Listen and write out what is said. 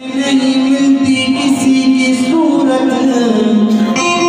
Yüreğimin dikisi suratın.